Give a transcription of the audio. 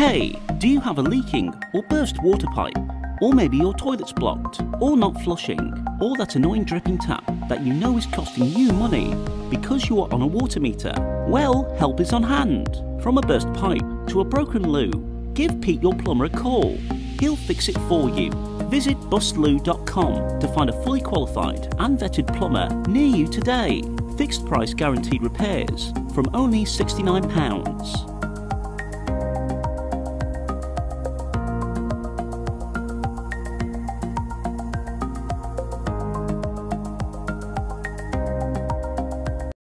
Hey, do you have a leaking or burst water pipe? Or maybe your toilet's blocked, or not flushing, or that annoying dripping tap that you know is costing you money because you are on a water meter? Well, help is on hand. From a burst pipe to a broken loo, give Pete your plumber a call. He'll fix it for you. Visit bustloo.com to find a fully qualified and vetted plumber near you today. Fixed price guaranteed repairs from only £69.